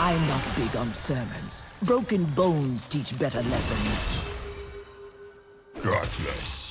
I'm not big on sermons. Broken bones teach better lessons. Godless.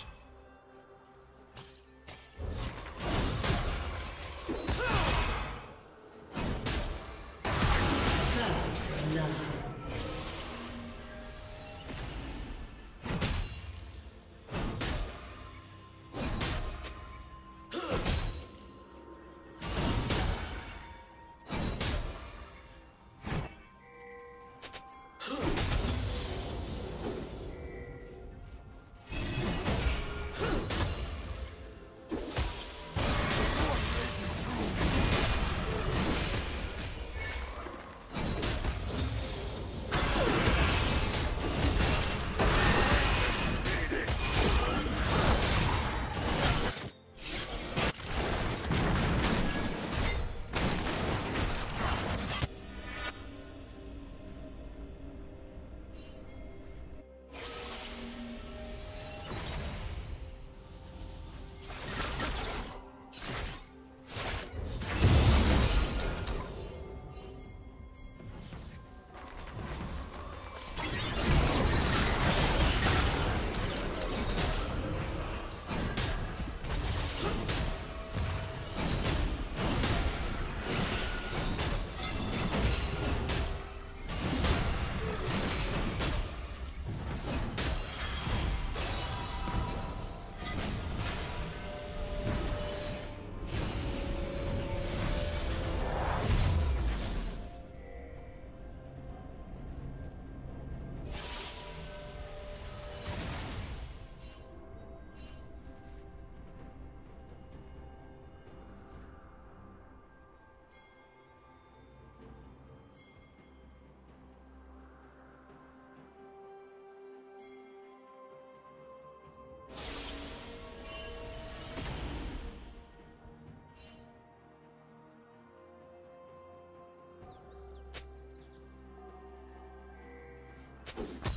you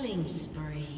Killing spree.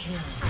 Kill.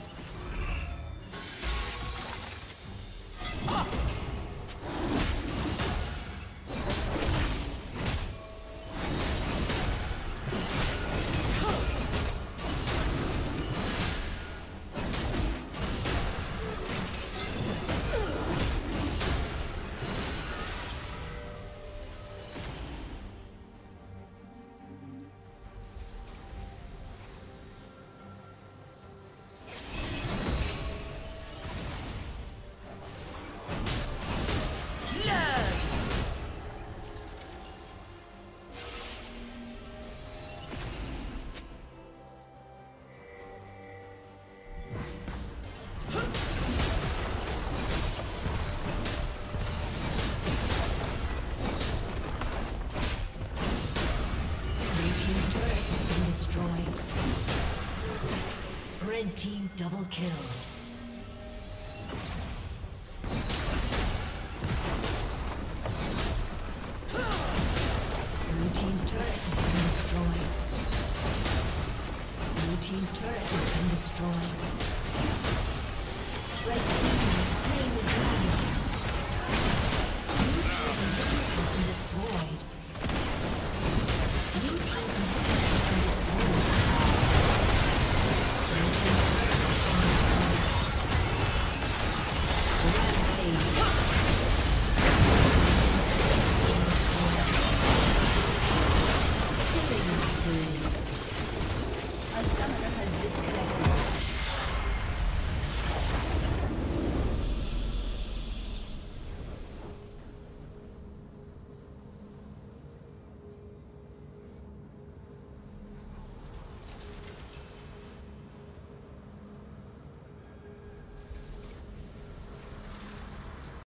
kill.